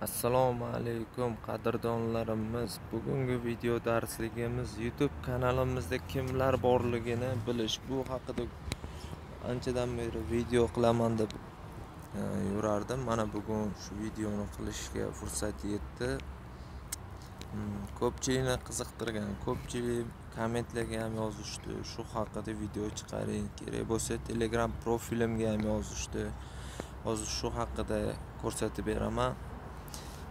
assalomu alaykum qadrdonlarimiz. Bugungi video darsligimiz youtube kanalimizda kimlar borligini bilish. Bu haqida anchadan beri video qilaman deb e, yurardim. Mana bugun shu videoni qilishga fursat yetdi. Mm, ko'pchilikni qiziqtirgan ko'pchilik kommentlarga ham yozishdi. Shu haqida video chiqaring. Kerak bo'lsa telegram profilimga ham yozishdi. Hozir shu haqida ko'rsatib beraman.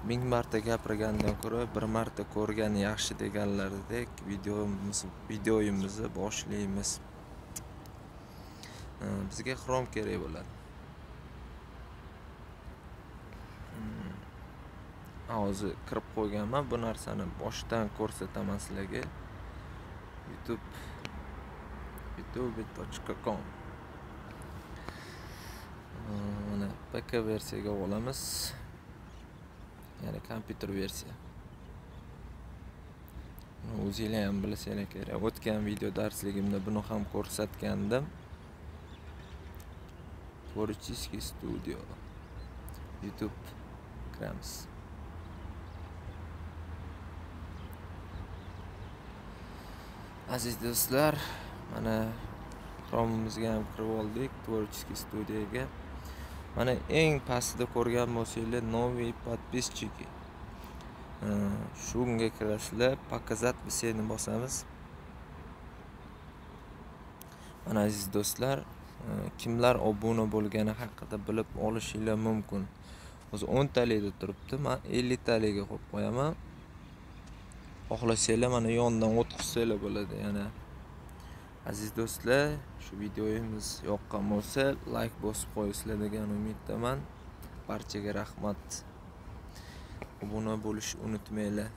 Ming marta gapirgandan ko'ra bir marta ko'rgan yaxshi deganlaridek videomiz videoyimizni boshlaymiz. Bizga xrom kerak bo'ladi. Hmm. Hozir kirib qo'yganman bu narsani boshdan ko'rsataman sizlarga. Youtube youtube.com mana pk versiyaga olamiz. Ya'ni kompyuter versiya. O'zinglar ham bilsanglar kerak. O'tgan video darsligimda buni ham ko'rsatgandim. Творческий studio. Youtube kiramiz aziz do'stlar mana romimizga ham kirib oldik творческий studiyaga mana eng pastida ko'rgan bo'lsanglar новые подписчики shunga kirasizlar показать беседni bosamiz. Mana aziz do'stlar e, kimlar obuna bo'lgani haqida bilib olishinglar mumkin. Hozir o'ntalikda turibdi man ellitaligi qo'yib qo'yaman. Xohlasanglar mana yonidan o'tkazsanglar bo'ladi yana aziz do'stlar shu videoyimiz yoqqan bo'lsa layk bosib qo'yasizlar degan umiddaman. Barchaga rahmat. Obuna bo'lishni unutmanglar.